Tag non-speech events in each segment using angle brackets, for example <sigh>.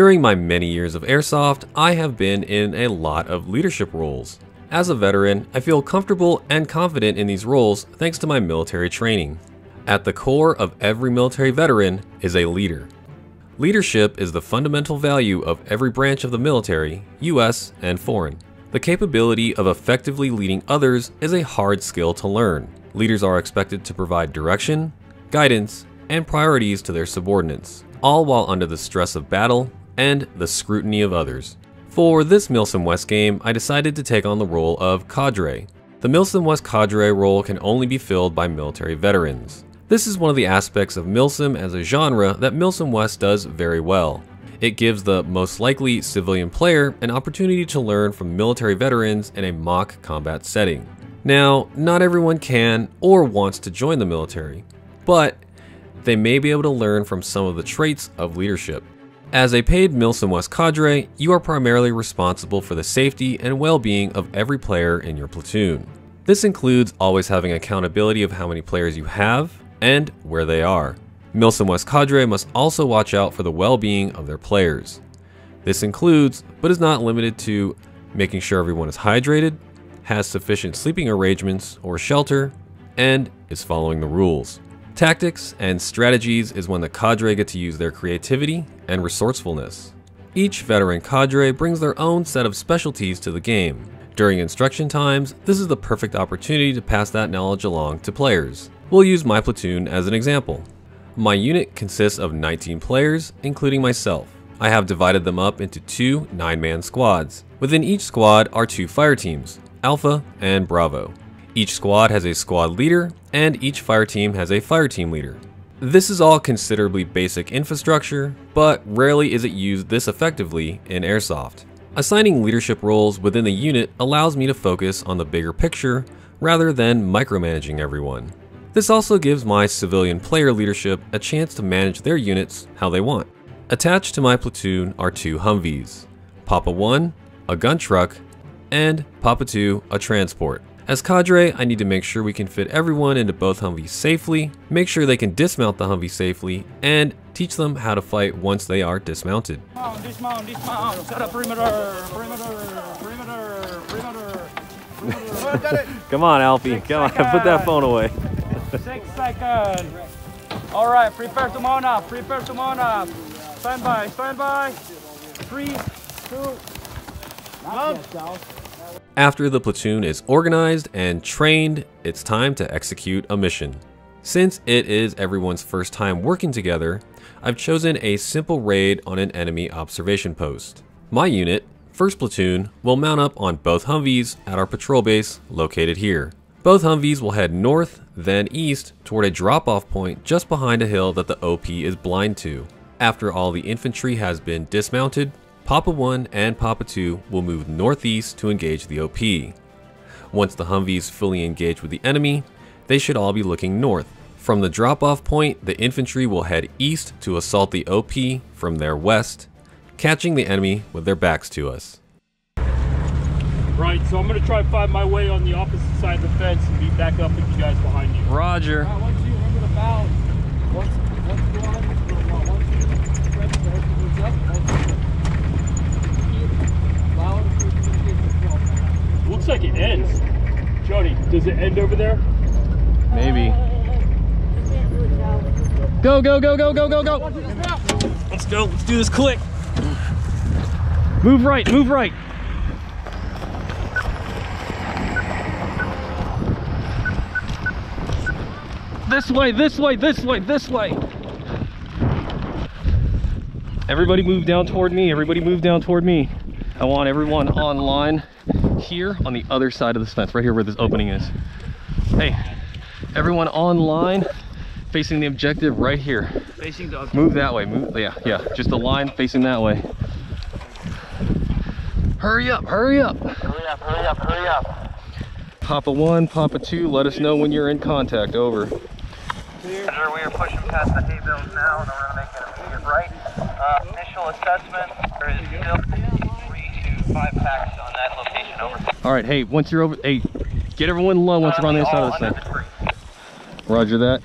During my many years of airsoft, I have been in a lot of leadership roles. As a veteran, I feel comfortable and confident in these roles thanks to my military training. At the core of every military veteran is a leader. Leadership is the fundamental value of every branch of the military, US and foreign. The capability of effectively leading others is a hard skill to learn. Leaders are expected to provide direction, guidance, and priorities to their subordinates, all while under the stress of battle and the scrutiny of others. For this Milsim West game, I decided to take on the role of Cadre. The Milsim West Cadre role can only be filled by military veterans. This is one of the aspects of Milsim as a genre that Milsim West does very well. It gives the most likely civilian player an opportunity to learn from military veterans in a mock combat setting. Now, not everyone can or wants to join the military, but they may be able to learn from some of the traits of leadership. As a paid Milsim West cadre, you are primarily responsible for the safety and well-being of every player in your platoon. This includes always having accountability of how many players you have and where they are. Milsim West Cadre must also watch out for the well-being of their players. This includes, but is not limited to, making sure everyone is hydrated, has sufficient sleeping arrangements or shelter, and is following the rules. Tactics and strategies is when the cadre get to use their creativity and resourcefulness. Each veteran cadre brings their own set of specialties to the game. During instruction times, this is the perfect opportunity to pass that knowledge along to players. We'll use my platoon as an example. My unit consists of 19 players, including myself. I have divided them up into two 9-man squads. Within each squad are two fire teams, Alpha and Bravo. Each squad has a squad leader, and each fire team has a fire team leader. This is all considerably basic infrastructure, but rarely is it used this effectively in Airsoft. Assigning leadership roles within the unit allows me to focus on the bigger picture rather than micromanaging everyone. This also gives my civilian player leadership a chance to manage their units how they want. Attached to my platoon are two Humvees, Papa 1, a gun truck, and Papa 2, a transport. As cadre, I need to make sure we can fit everyone into both Humvees safely, make sure they can dismount the Humvee safely, and teach them how to fight once they are dismounted. Dismount, dismount, dismount. Set up perimeter, perimeter, perimeter, perimeter. <laughs> Come on, Alfie. Come on, <laughs> put that phone away. Six seconds. All right, prepare to mount up, prepare to mount up. Stand by, stand by. Three, two, one. After the platoon is organized and trained, it's time to execute a mission. Since it is everyone's first time working together, I've chosen a simple raid on an enemy observation post. My unit, 1st Platoon, will mount up on both Humvees at our patrol base located here. Both Humvees will head north, then east toward a drop-off point just behind a hill that the OP is blind to. After all the infantry has been dismounted, Papa 1 and Papa 2 will move northeast to engage the OP. Once the Humvees fully engage with the enemy, they should all be looking north. From the drop-off point, the infantry will head east to assault the OP from their west, catching the enemy with their backs to us. Right, so I'm gonna try to find my way on the opposite side of the fence and be back up with you guys behind you. Roger. Now, once you remember the bound, once, once you on, once you stretch the head moves up, once you bound, you get the Looks like it ends. Jody, does it end over there? Maybe. Go, go, go, go, go, go, go. Let's go. Let's do this quick. Move right, move right. This way, this way, this way, this way. Everybody move down toward me. Everybody move down toward me. I want everyone on line here on the other side of this fence, right here where this opening is. Hey, everyone on line facing the objective right here. Facing the Move that way. Move. Yeah, yeah. Just a line facing that way. Hurry up! Hurry up! Hurry up, hurry up, hurry up. Papa one, Papa two. Let us know when you're in contact. Over. We are pushing past the hay bales now, and we're going to make an immediate right. Uh, initial assessment, there is still three to five packs on Over. All right. Hey, once you're over, hey, get everyone low once we're on the other side of this thing. the tree. Roger that.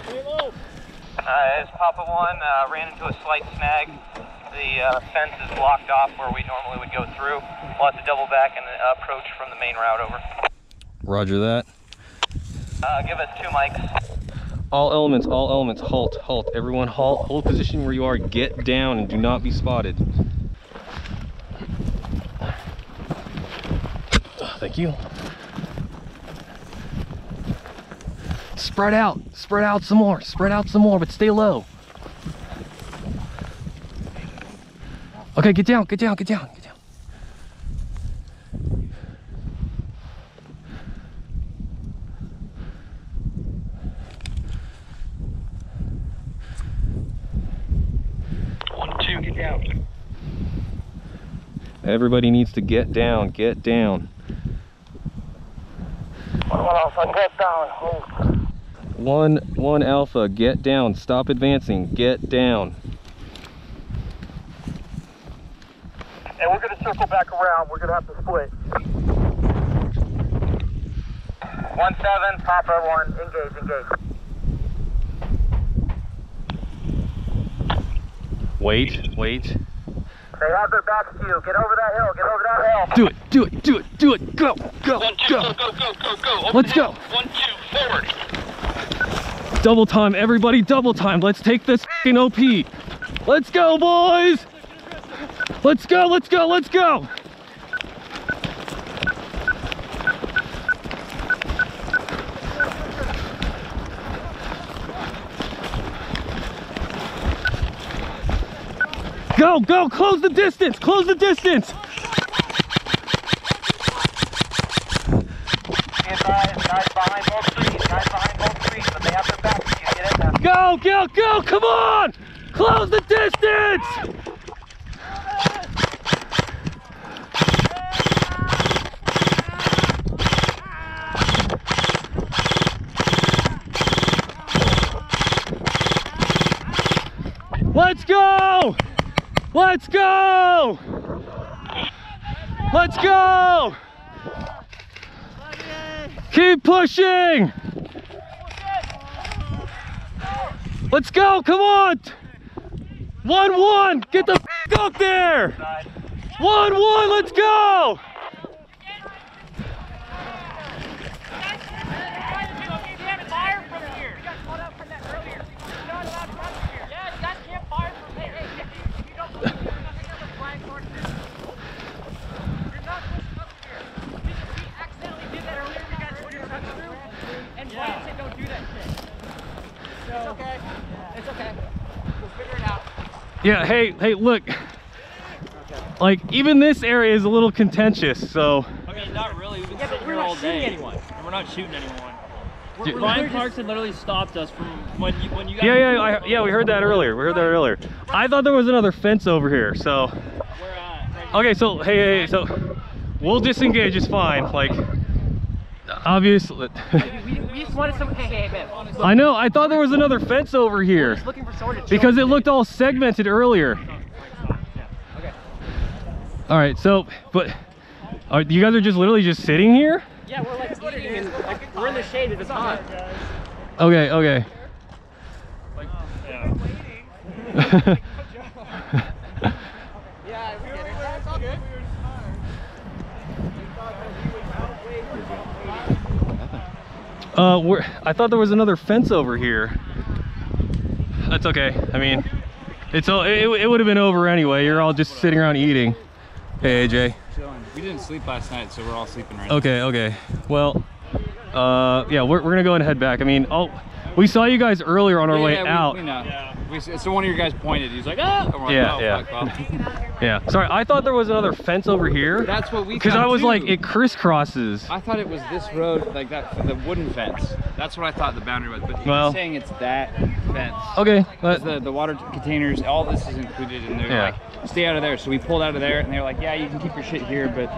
Uh, as Papa 1 uh, ran into a slight snag, the the uh, fence is blocked off where we normally would go through. We'll have to double back and uh, approach from the main route over. Roger that. Uh, give us two mics. All elements, all elements, halt, halt. Everyone halt, hold position where you are, get down and do not be spotted. Thank you. Spread out, spread out some more, spread out some more, but stay low. Okay, get down, get down, get down, get down. One, two, get down. Everybody needs to get down, get down. One, one alpha, get down, stop advancing, get down. And we're going to circle back around. We're going to have to split. One seven, Papa one, engage, engage. Wait, wait. They have their backs to you. Get over that hill. Get over that hill. Do it, do it, do it, do it, go, go, One, two, go. go, go, go, go, go. Let's go. One, two, forward. Double time, everybody, double time. Let's take this fing OP. Let's go, boys. Let's go, let's go, let's go. Go, go, close the distance, close the distance. Go, go, go, come on! Close the distance! Let's go! Let's go! Let's go! Keep pushing! Let's go, come on! One, one, get the up there! One, one, let's go! Yeah, hey, hey, look. Like, even this area is a little contentious, so. I mean, not really. We've been Yeah, but sitting we're here not all shooting day. anyone. And we're not shooting anyone. Dude. Brian Clarkson literally stopped us from when you when you guys Yeah, yeah, I, yeah, we heard that earlier. We heard that earlier. I thought there was another fence over here, so. We're at right Okay, so, hey, hey, hey, so. We'll disengage, it's fine. Like, obviously. We, we just wanted some. Hey, hey, man. I know, I thought there was another fence over here. looking for someone to chill Because it looked all segmented earlier. All right, so, but are, you guys are just literally just sitting here? Yeah, we're like eating and like, we're in the shade. It's hot. Okay, okay. <laughs> uh, we're, I thought there was another fence over here. That's okay. I mean, it's all, it, it would have been over anyway. You're all just sitting around eating. Hey, AJ. We didn't sleep last night, so we're all sleeping right now. Okay, okay. Well, uh, yeah, we're, we're gonna go ahead and head back. I mean, oh, we saw you guys earlier on our Yeah, way yeah, we- out. We, know. We, so one of your guys pointed. He's like, ah! And like, Yeah, oh, yeah. Yeah. Sorry, I thought there was another fence over here. That's what we Because I was too. like, it crisscrosses. I thought it was this road, like that, the wooden fence. That's what I thought the boundary was. But he's Well- saying it's that fence. Okay, 'Cause but The, the water containers, all this is included, and they're Yeah. like, stay out of there. So we pulled out of there, and they're like, yeah, you can keep your shit here, but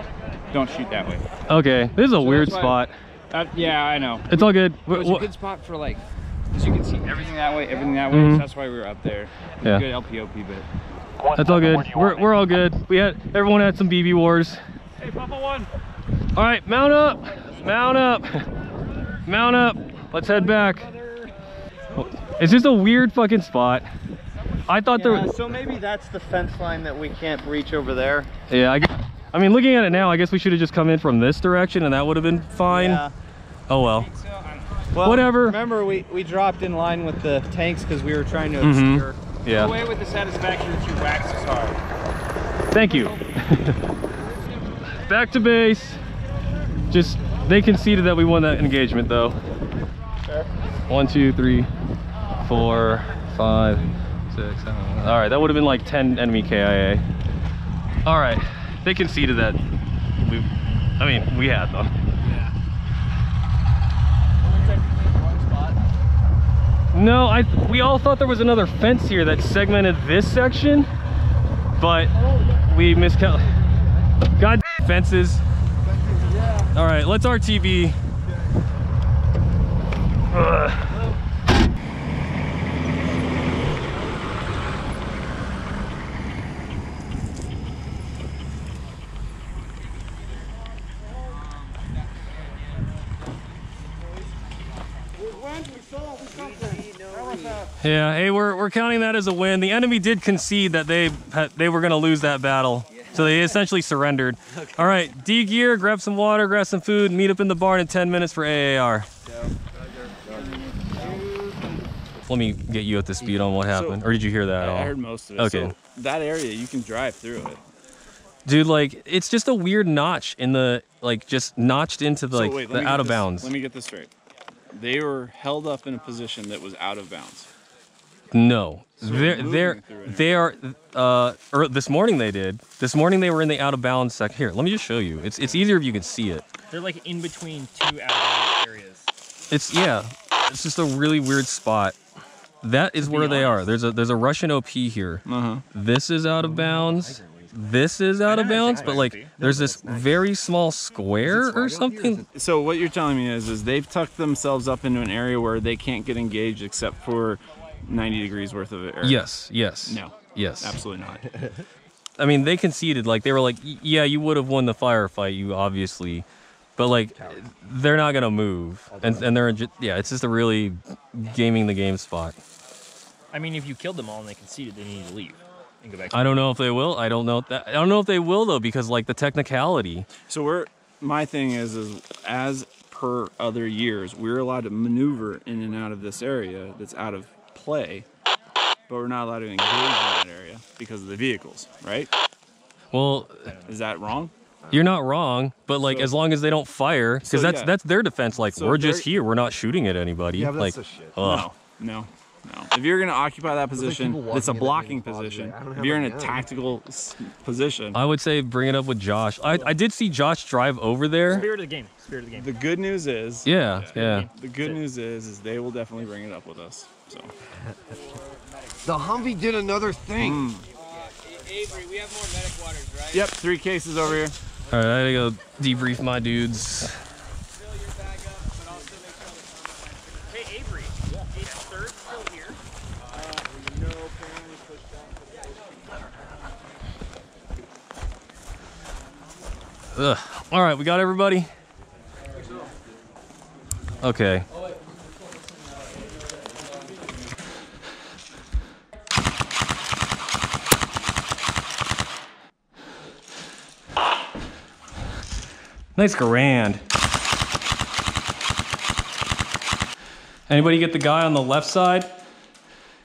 don't shoot that way. okay, this is a So weird spot. Uh, yeah, I know. It's all good. It was a good spot for like, because you can see everything that way, everything that way. Mhm. So that's why we were up there. Yeah. Good LPOP, bit. That's all good. We're, we're all good. We had everyone had some BB wars. Hey, Papa one. All right, mount up, mount up, mount up. Let's head back. It's just a weird fucking spot. I thought there Yeah, was. so maybe that's the fence line that we can't reach over there. Yeah, I, gu- I mean, looking at it now, I guess we should have just come in from this direction and that would have been fine. Yeah. Oh well. Well, Whatever. Remember, we, we dropped in line with the tanks because we were trying to Mhm. obscure. Yeah. Away with the satisfaction that you waxed us hard. Thank you. Back to base. Just they conceded that we won that engagement though. One, two, three, four, five, six, seven. All right, that would have been like 10 enemy KIA. All right, they conceded that. We, I mean, we had them. No, I we all thought there was another fence here that segmented this section, but we miscal. God fences. All right, let's RTB. Ugh. Yeah, hey, we're, we're counting that as a win. The enemy did concede that they they were going to lose that battle. So they essentially surrendered. All right, D gear, grab some water, grab some food, meet up in the barn in 10 minutes for AAR. Let me get you up to speed on what happened. or did you hear that at all? I heard most of it. Okay. So that area, you can drive through it. Dude, like, it's just a weird notch in the, like, just notched into the, like, so wait, the out of this- bounds. Let me get this straight. They were held up in a position that was out of bounds. No, So they're they're they are. Uh, or this morning they did. This morning they were in the out of bounds sec. Here, let me just show you. It's it's easier if you can see it. They're like in between two out of bounds areas. It's yeah. It's just a really weird spot. That is where they are. There's a there's a Russian OP here. Uh-huh. This is out of bounds. This is out of bounds, but like there's this very small square or something. So what you're telling me is, is they've tucked themselves up into an area where they can't get engaged except for 90 degrees worth of area. Yes, yes. No. Yes. Absolutely not. <laughs> I mean, they conceded. Like they were like, yeah, you would have won the firefight, you obviously, but like they're not gonna move, and and they're ju- yeah, it's just a really gaming the game spot. I mean, if you killed them all and they conceded, they need to leave and go back. I don't know if they will. I don't know if that. I don't know if they will though, because like the technicality. So we're my thing is is as per other years, we're allowed to maneuver in and out of this area that's out of play, but we're not allowed to engage in that area because of the vehicles, right? Well, Is that wrong? you're not wrong, but like So- as long as they don't fire, because So, that's yeah. that's their defense. Like So we're just here, we're not shooting at anybody. Yeah, but like, that's the shit. No, no, no. If you're gonna occupy that position, people it's a blocking position. foggy. I don't If you're in a tactical s- position, I would say bring it up with Josh. I I did see Josh drive over there. Spirit of the game. Spirit of the game. the good news is, Yeah, yeah. the good news is, is they will definitely bring it up with us. So The Humvee did another thing. Hmm. Yep, three cases over here. All right, I gotta go debrief my dudes. Hey, Avery. Is third still here? Ugh. All right, we got everybody. Okay. Nice grand. Anybody get the guy on the left side?